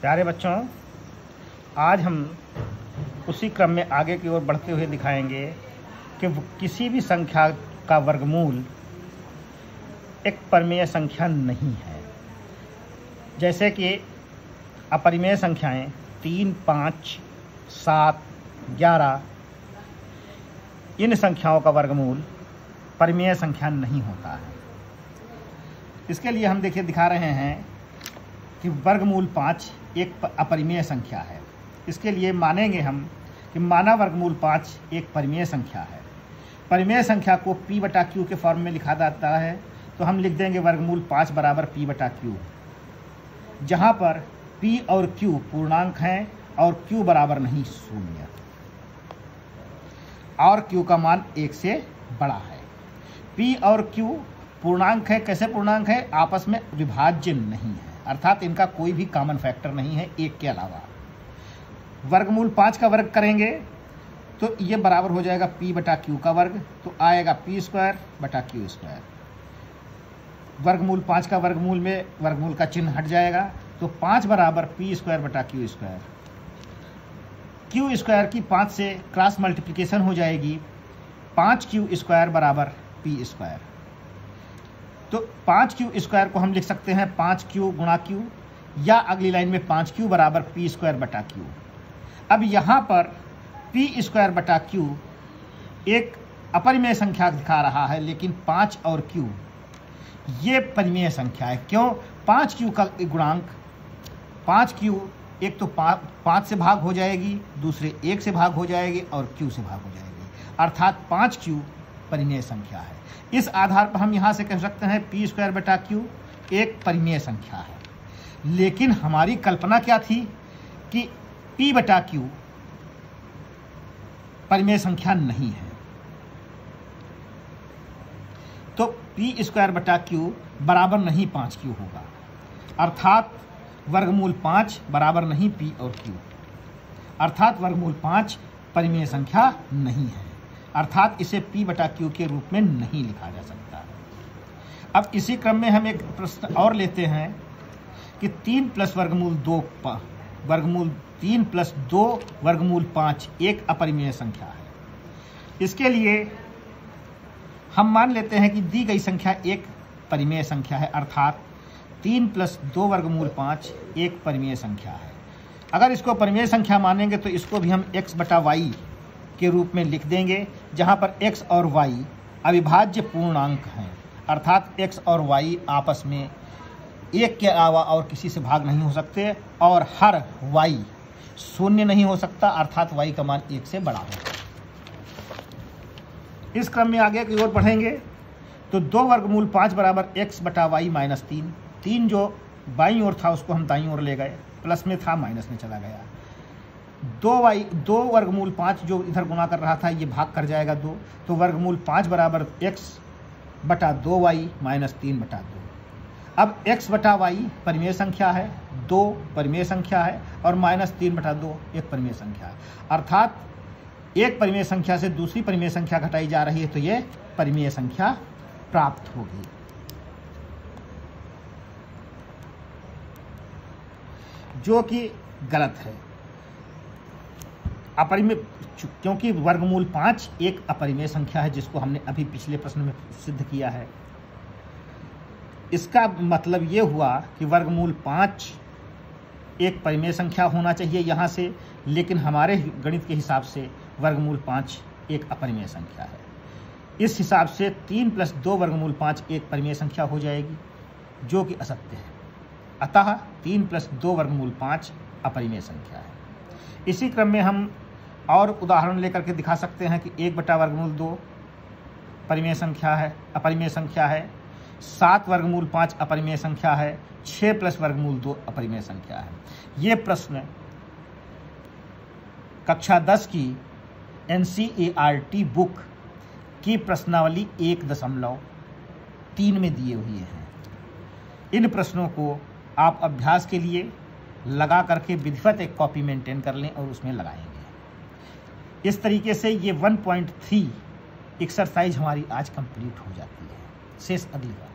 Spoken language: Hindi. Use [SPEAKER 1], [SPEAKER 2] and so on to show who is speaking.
[SPEAKER 1] प्यारे बच्चों, आज हम उसी क्रम में आगे की ओर बढ़ते हुए दिखाएँगे कि किसी भी संख्या का वर्गमूल एक परिमेय संख्या नहीं है। जैसे कि अपरिमेय संख्याएँ तीन, पाँच, सात, ग्यारह, इन संख्याओं का वर्गमूल परिमेय संख्या नहीं होता है। इसके लिए हम देखिए, दिखा रहे हैं कि वर्गमूल पाँच एक अपरिमेय संख्या है। इसके लिए मानेंगे हम कि माना वर्गमूल पाँच एक परिमेय संख्या है। परिमेय संख्या को पी बटा क्यू के फॉर्म में लिखा जाता है तो हम लिख देंगे वर्गमूल पाँच बराबर पी बटा क्यू। जहाँ पर पी और क्यू पूर्णांक हैं और क्यू बराबर नहीं, शून्य। और क्यू का मान एक से बड़ा है। पी और क्यू पूर्णांक है, कैसे पूर्णांक है? आपस में विभाज्य नहीं है। अर्थात इनका कोई भी कॉमन फैक्टर नहीं है, एक के अलावा। वर्गमूल पाँच का वर्ग करेंगे तो ये बराबर हो जाएगा पी बटा क्यू का वर्ग तो आएगा पी स्क्वायर बटा क्यू स्क्वायर वर्गमूल पाँच का वर्गमूल में वर्गमूल का चिन्ह हट जाएगा तो पाँच बराबर पी स्क्वायर बटा क्यू स्क्वायर क्यू स्क्वायर की पाँच से क्रॉस मल्टीप्लिकेशन हो जाएगी, पाँच क्यू स्क्वायर बराबर पी स्क्वायर तो पाँच क्यू स्क्वायर को हम लिख सकते हैं पाँच क्यू गुणा क्यू या अगली लाइन में पाँच क्यू बराबर पी स्क्वायर बटा क्यू अब यहाँ पर पी स्क्वायर बटा क्यू एक अपरिमेय संख्या दिखा रहा है, लेकिन पाँच और क्यू ये परिमेय संख्या है। क्यों? पाँच क्यू का गुणांक, पाँच क्यू एक तो पाँच से भाग हो जाएगी, दूसरे एक से भाग हो जाएगी, और क्यू से भाग हो जाएगी। अर्थात पाँच क्यू परिमेय संख्या है। इस आधार पर हम यहाँ से कह सकते हैं पी स्क्वायर बटा क्यू एक परिमेय संख्या है। लेकिन हमारी कल्पना क्या थी कि पी बटा क्यू परिमेय संख्या नहीं है। तो पी स्क्वायर बटा क्यू बराबर नहीं पाँच क्यू होगा। अर्थात वर्गमूल पाँच बराबर नहीं पी और क्यू। अर्थात वर्गमूल पाँच परिमेय संख्या नहीं है। अर्थात इसे पी बटा क्यू के रूप में नहीं लिखा जा सकता। अब इसी क्रम में हम एक प्रश्न और लेते हैं कि तीन प्लस वर्गमूल दो वर्गमूल तीन प्लस दो वर्गमूल पाँच एक अपरिमेय संख्या है। इसके लिए हम मान लेते हैं कि दी गई संख्या एक परिमेय संख्या है, अर्थात तीन प्लस दो वर्गमूल पाँच एक परिमेय संख्या है। अगर इसको परिमेय संख्या मानेंगे तो इसको भी हम x बटा वाई के रूप में लिख देंगे, जहाँ पर x और y अविभाज्य पूर्णांक हैं। अर्थात x और y आपस में एक के अलावा और किसी से भाग नहीं हो सकते, और हर y शून्य नहीं हो सकता, अर्थात y का मान एक से बड़ा होगा। इस क्रम में आगे की ओर बढ़ेंगे तो दो वर्गमूल पाँच बराबर एक्स बटा वाई माइनस तीन। तीन जो बाई ओर था, उसको हम दाई ओर ले गए, प्लस में था, माइनस में चला गया। दो वाई, दो वर्गमूल पाँच जो इधर गुना कर रहा था, ये भाग कर जाएगा दो। तो वर्गमूल पाँच बराबर एक्स बटा दो वाई माइनस तीन बटा दो। अब एक्स बटा वाई परिमेय संख्या है, दो परिमेय संख्या है, और माइनस तीन बटा दो एक परिमेय संख्या है। अर्थात, एक परिमेय संख्या से दूसरी परिमेय संख्या घटाई जा रही है तो ये परिमेय संख्या प्राप्त होगी। जो कि गलत है। अपरिमेय क्योंकि वर्गमूल पाँच एक अपरिमेय संख्या है, जिसको हमने अभी पिछले प्रश्न में सिद्ध किया है। इसका मतलब ये हुआ कि वर्गमूल पाँच एक परिमेय संख्या होना चाहिए यहाँ से, लेकिन हमारे गणित के हिसाब से वर्गमूल पाँच एक अपरिमेय संख्या है। इस हिसाब से तीन प्लस दो वर्गमूल पाँच एक परिमेय संख्या हो जाएगी, जो कि असत्य है। अतः तीन प्लस दो वर्गमूल पाँच अपरिमेय संख्या है। इसी क्रम में हम और उदाहरण लेकर के दिखा सकते हैं कि एक बटा वर्गमूल दो परिमेय संख्या है, अपरिमेय संख्या है। सात वर्गमूल पाँच, अपरिमेय संख्या है। छः प्लस वर्गमूल दो, अपरिमेय संख्या है। ये प्रश्न कक्षा दस की एन बुक की प्रश्नावली एक दशमलव तीन में दिए हुए हैं। इन प्रश्नों को आप अभ्यास के लिए लगा करके विधिवत एक कॉपी मेंटेन कर लें और उसमें लगाएँगे इस तरीके से ये 1.3 एक्सरसाइज हमारी आज कंप्लीट हो जाती है। शेष अगली बार।